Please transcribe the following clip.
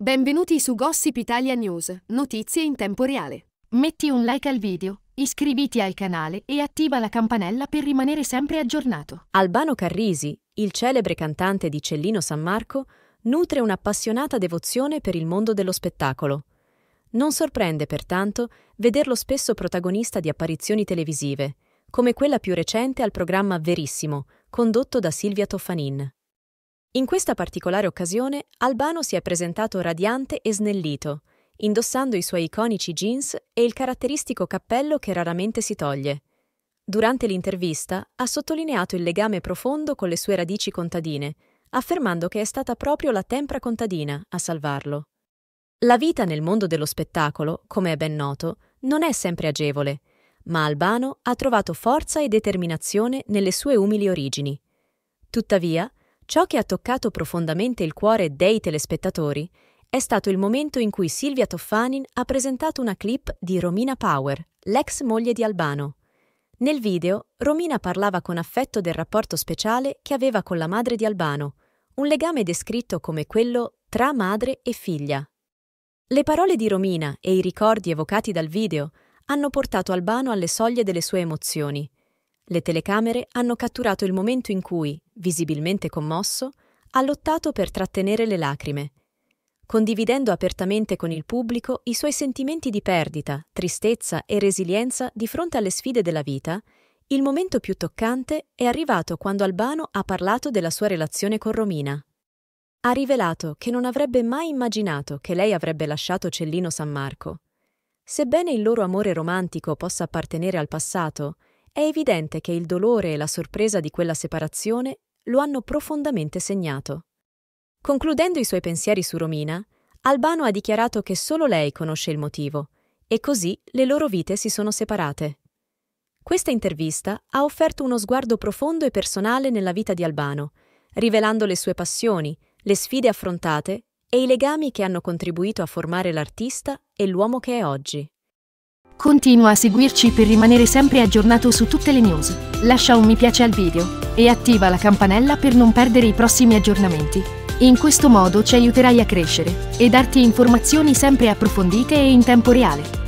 Benvenuti su Gossip Italia News, notizie in tempo reale. Metti un like al video, iscriviti al canale e attiva la campanella per rimanere sempre aggiornato. Albano Carrisi, il celebre cantante di Cellino San Marco, nutre un'appassionata devozione per il mondo dello spettacolo. Non sorprende, pertanto, vederlo spesso protagonista di apparizioni televisive, come quella più recente al programma Verissimo, condotto da Silvia Toffanin. In questa particolare occasione Albano si è presentato radiante e snellito, indossando i suoi iconici jeans e il caratteristico cappello che raramente si toglie. Durante l'intervista ha sottolineato il legame profondo con le sue radici contadine, affermando che è stata proprio la tempra contadina a salvarlo. La vita nel mondo dello spettacolo, come è ben noto, non è sempre agevole, ma Albano ha trovato forza e determinazione nelle sue umili origini. Tuttavia, Ciò che ha toccato profondamente il cuore dei telespettatori è stato il momento in cui Silvia Toffanin ha presentato una clip di Romina Power, l'ex moglie di Albano. Nel video, Romina parlava con affetto del rapporto speciale che aveva con la madre di Albano, un legame descritto come quello tra madre e figlia. Le parole di Romina e i ricordi evocati dal video hanno portato Albano alle soglie delle sue emozioni le telecamere hanno catturato il momento in cui, visibilmente commosso, ha lottato per trattenere le lacrime, condividendo apertamente con il pubblico i suoi sentimenti di perdita, tristezza e resilienza di fronte alle sfide della vita, il momento più toccante è arrivato quando Albano ha parlato della sua relazione con Romina. Ha rivelato che non avrebbe mai immaginato che lei avrebbe lasciato Cellino San Marco. Sebbene il loro amore romantico possa appartenere al passato, è evidente che il dolore e la sorpresa di quella separazione lo hanno profondamente segnato. Concludendo i suoi pensieri su Romina, Albano ha dichiarato che solo lei conosce il motivo, e così le loro vite si sono separate. Questa intervista ha offerto uno sguardo profondo e personale nella vita di Albano, rivelando le sue passioni, le sfide affrontate e i legami che hanno contribuito a formare l'artista e l'uomo che è oggi. Continua a seguirci per rimanere sempre aggiornato su tutte le news. Lascia un mi piace al video e attiva la campanella per non perdere i prossimi aggiornamenti. In questo modo ci aiuterai a crescere e darti informazioni sempre approfondite e in tempo reale.